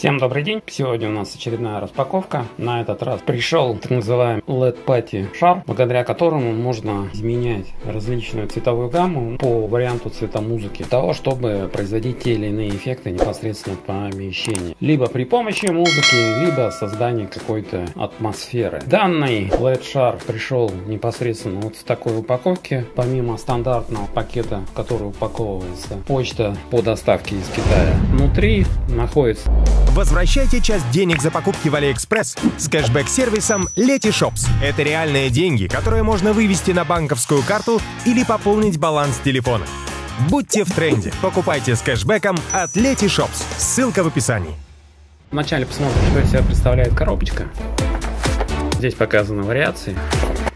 Всем добрый день! Сегодня у нас очередная распаковка. На этот раз пришел так называемый LED Patty шар, благодаря которому можно изменять различную цветовую гамму по варианту цвета музыки, для того, чтобы производить те или иные эффекты непосредственно в помещении. Либо при помощи музыки, либо создания какой-то атмосферы. Данный LED шар пришел непосредственно вот в такой упаковке. Помимо стандартного пакета, в который упаковывается почта по доставке из Китая, внутри находится Возвращайте часть денег за покупки в Алиэкспресс с кэшбэк-сервисом Letyshops. Это реальные деньги, которые можно вывести на банковскую карту или пополнить баланс телефона. Будьте в тренде. Покупайте с кэшбэком от Letyshops. Ссылка в описании. Вначале посмотрим, что из себя представляет коробочка. Здесь показаны вариации,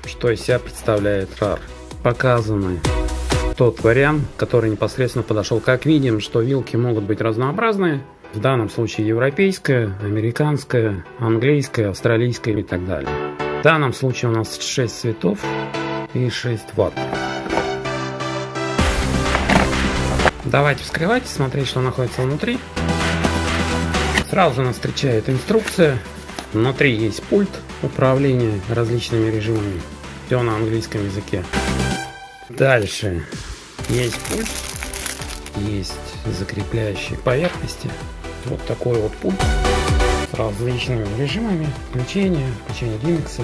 что из себя представляет RAR. Показаны тот вариант, который непосредственно подошел. Как видим, что вилки могут быть разнообразные. В данном случае европейская, американская, английская, австралийская и так далее. В данном случае у нас 6 цветов и 6 ватт. Давайте вскрывать смотреть, что находится внутри. Сразу нас встречает инструкция. Внутри есть пульт управления различными режимами. Все на английском языке. Дальше есть пульт, есть закрепляющие поверхности. Вот такой вот пульт с различными режимами включения, включения лимикса,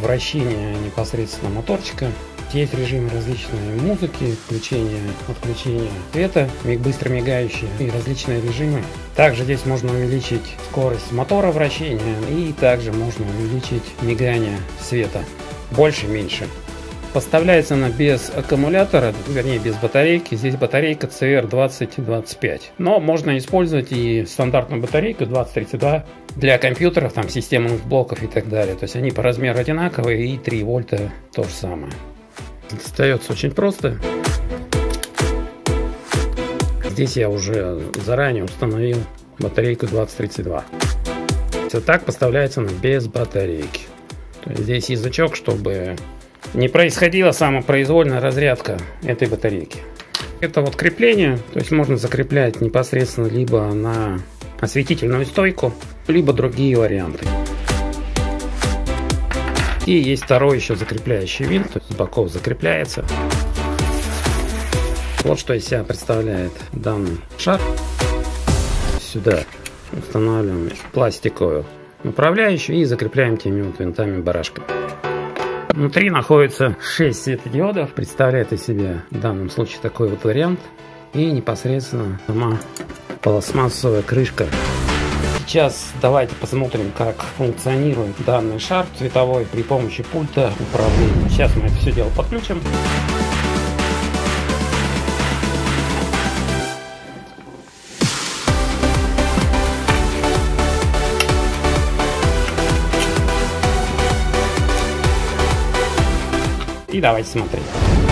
вращения непосредственно моторчика. Есть режимы различной музыки, включения, отключения света, быстро мигающие и различные режимы. Также здесь можно увеличить скорость мотора вращения и также можно увеличить мигание света. Больше-меньше. Поставляется она без аккумулятора, вернее без батарейки. Здесь батарейка CR2025. Но можно использовать и стандартную батарейку 2032 для компьютеров, там системных блоков и так далее. То есть они по размеру одинаковые и 3 вольта то же самое. Достается очень просто. Здесь я уже заранее установил батарейку 2032. Все так поставляется она без батарейки. То есть здесь язычок, чтобы не происходила самопроизвольная разрядка этой батарейки. Это вот крепление, то есть можно закреплять непосредственно либо на осветительную стойку, либо другие варианты. И есть второй еще закрепляющий винт, то есть с боков закрепляется. Вот что из себя представляет данный шар. Сюда устанавливаем пластиковую направляющую и закрепляем теми вот винтами барашками. Внутри находится 6 светодиодов. Представляет из себя в данном случае такой вот вариант. И непосредственно сама пластмассовая крышка. Сейчас давайте посмотрим, как функционирует данный шар цветовой при помощи пульта управления. Сейчас мы это все дело подключим. И давайте смотреть.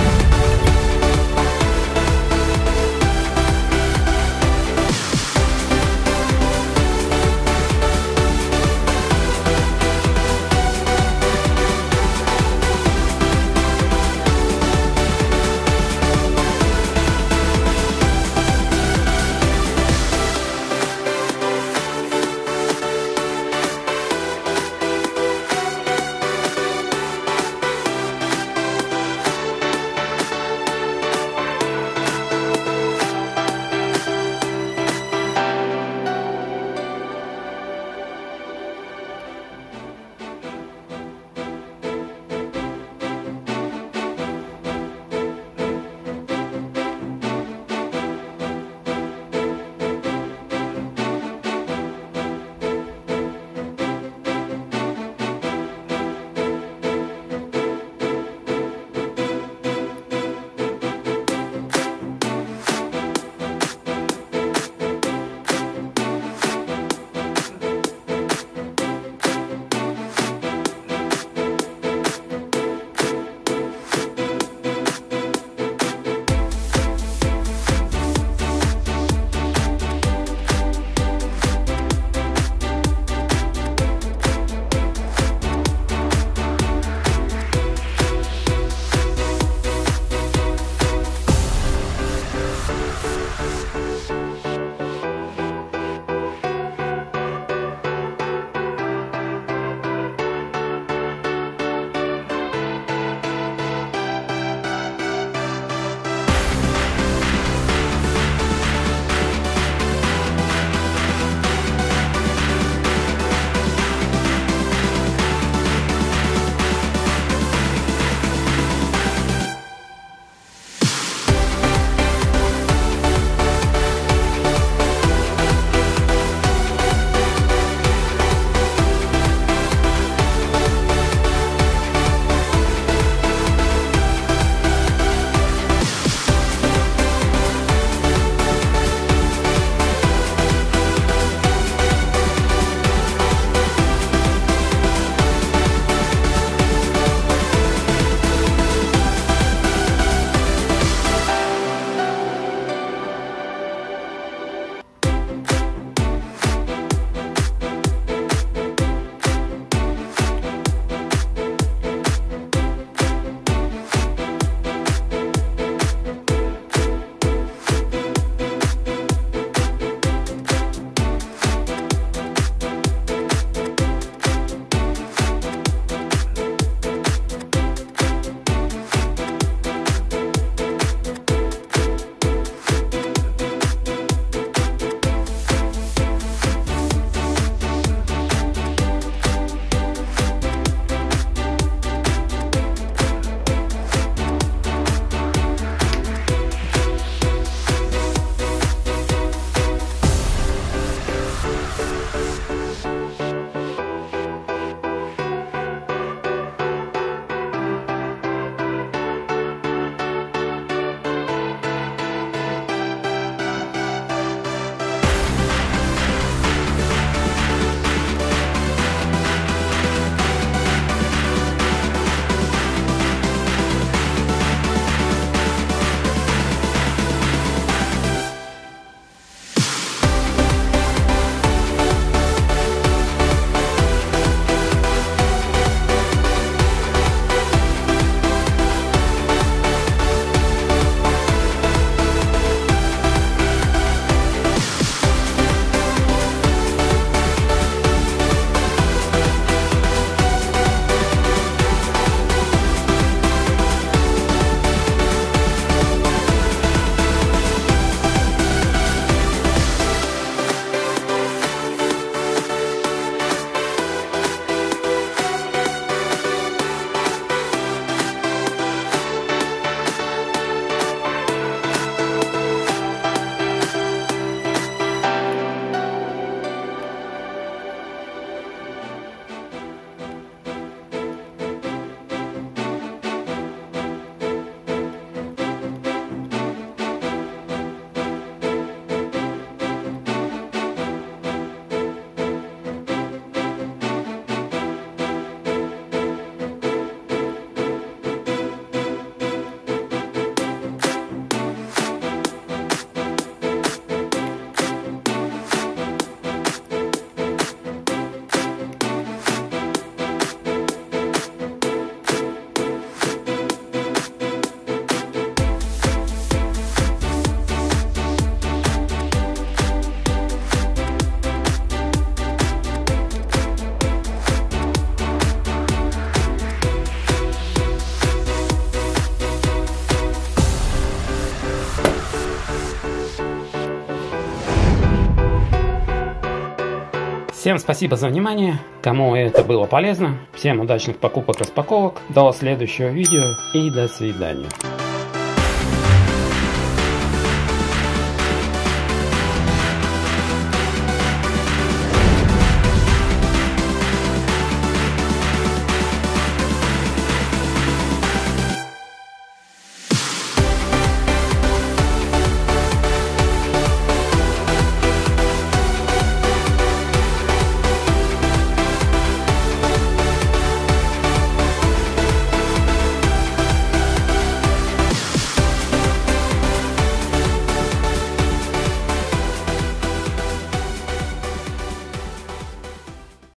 Всем спасибо за внимание. Кому это было полезно, всем удачных покупок распаковок. До следующего видео и до свидания.